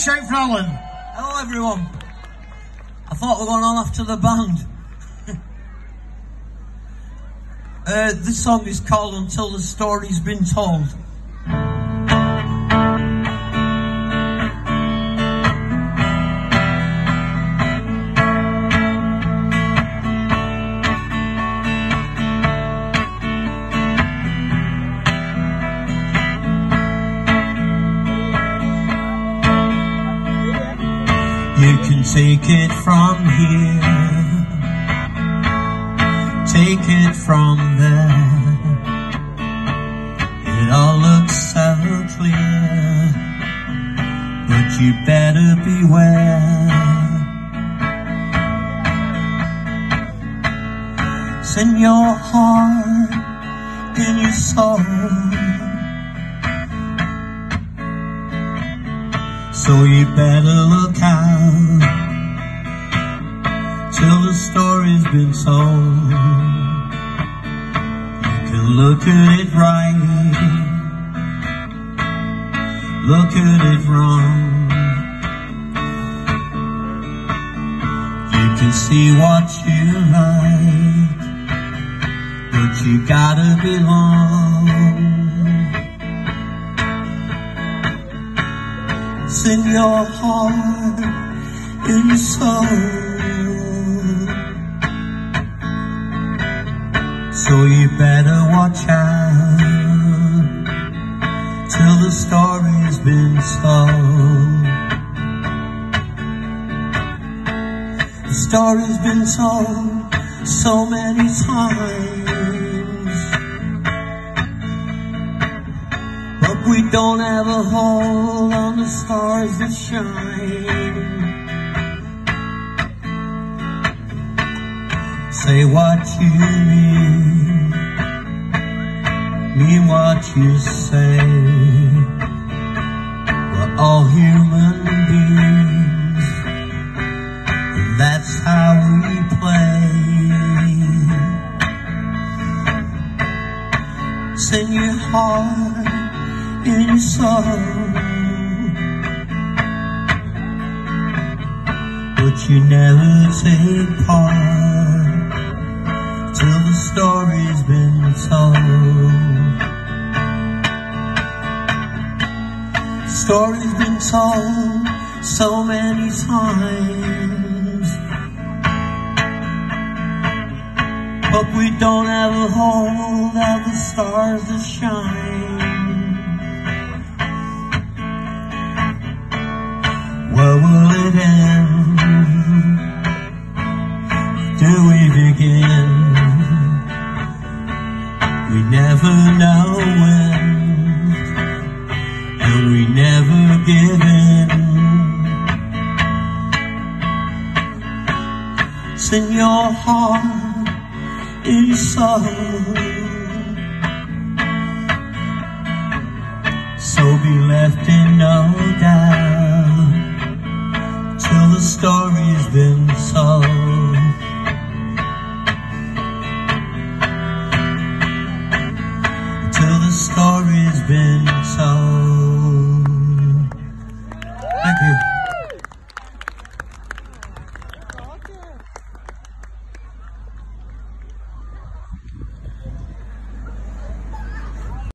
Shane Fallon. Hello everyone. I thought we were going on after the band. uh, this song is called Until the Story's Been Told. You can take it from here, take it from there. It all looks so clear, but you better beware. Send your heart and your soul. So you better look out till the story's been told. You can look at it right, look at it wrong. You can see what you like, but you gotta belong. In your heart, in soul. So you better watch out till the story's been told. The story's been told so many times. But we don't have a hold stars that shine. Say what you mean, mean what you say. We're all human beings, and that's how we play. Send your heart in your soul. But you never take part till the story's been told. Story's been told so many times. But we don't have a hold of the stars that shine. Where Do we begin? We never know when, and we never give in. Send your heart in soul. So be left in no doubt till the story's been